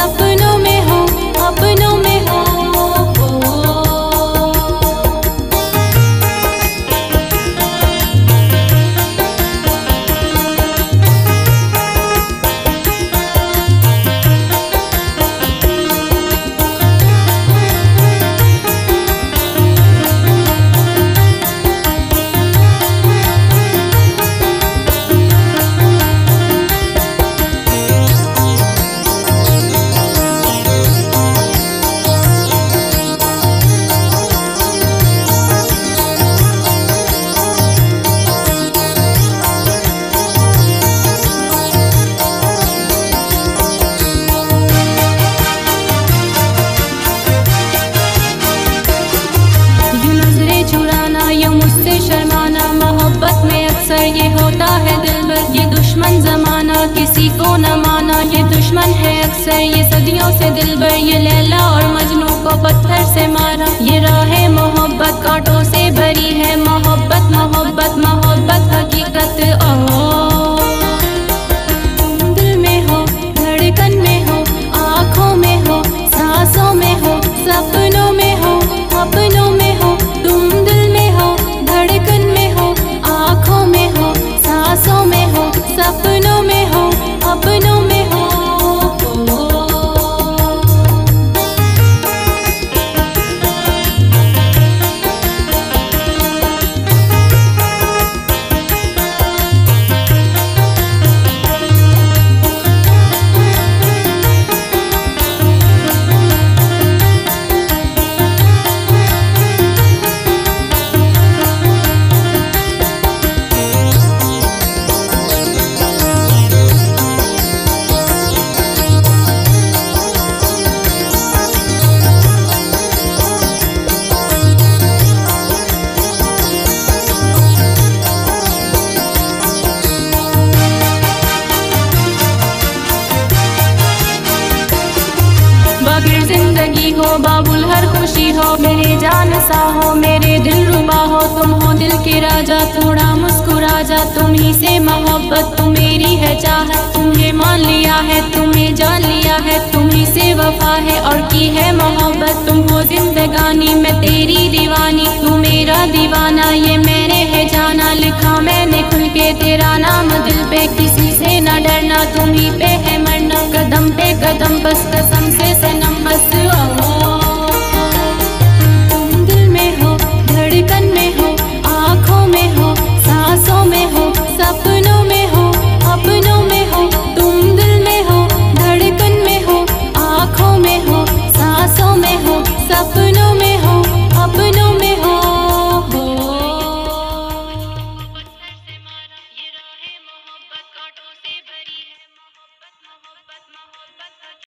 सपना को न माना, ये दुश्मन है अक्सर। ये सदियों से दिल बर ये लैला और मजनू को पत्थर से मार। ज़िंदगी हो, बाबुल हर खुशी हो, मेरे जान सा हो, मेरे दिल रुबा हो, तुम हो दिल के राजा, थोड़ा मुस्कुरा जा, तुम ही से मोहब्बत तुम मेरी है चाहत तुम्हें मान लिया है तुम्हें जान लिया है, तुम ही से वफा है और की है मोहब्बत, तुम हो जिंदगानी, मैं तेरी दीवानी, तू मेरा दीवाना, ये मैंने है जाना, लिखा मैंने खुल के तेरा नाम, दिल पे किसी